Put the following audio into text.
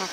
Mm-hmm.